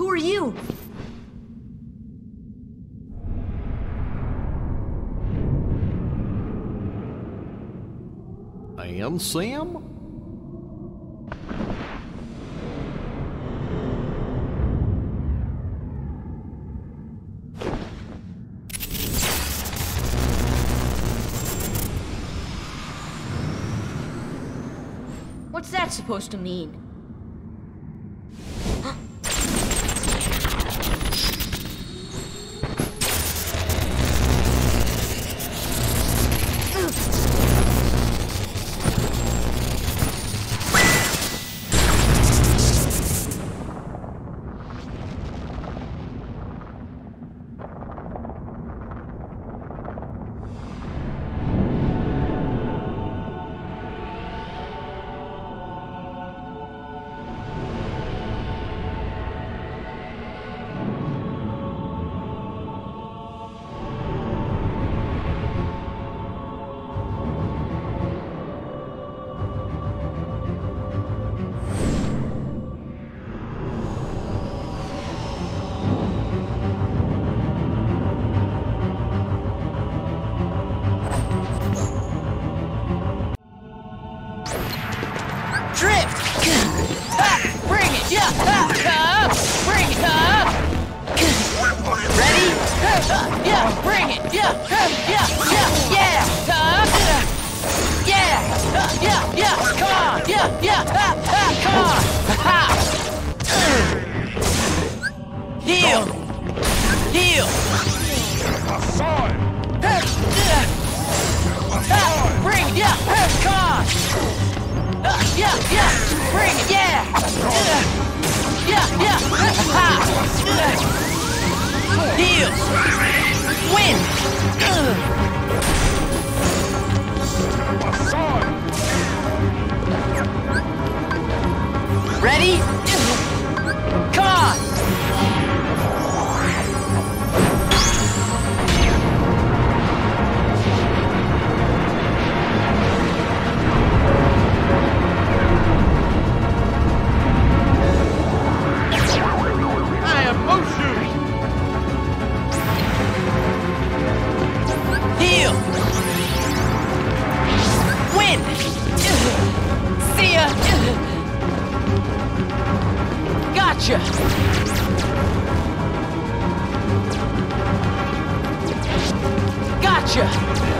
Who are you? I am Sam? What's that supposed to mean? Heal! Heal! Ha! Bring! Yeah! Yeah yeah Yeah! Uh, bring yeah! Uh, yeah, yeah! Uh, heal! Win! Ready? Come on! Gotcha! Gotcha!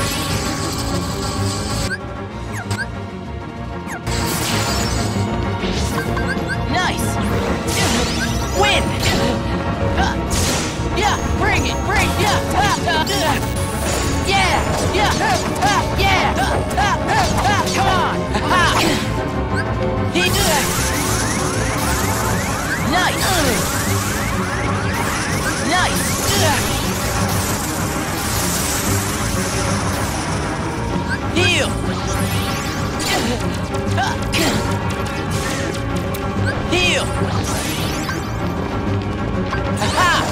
Yeah! Yeah! Yeah! Come on! He do that. Nice! Nice! Heal! Heal!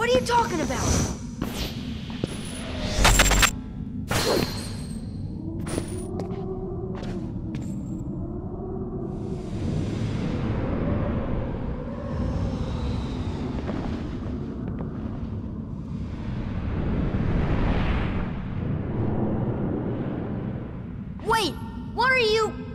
What are you talking about? Wait! What are you...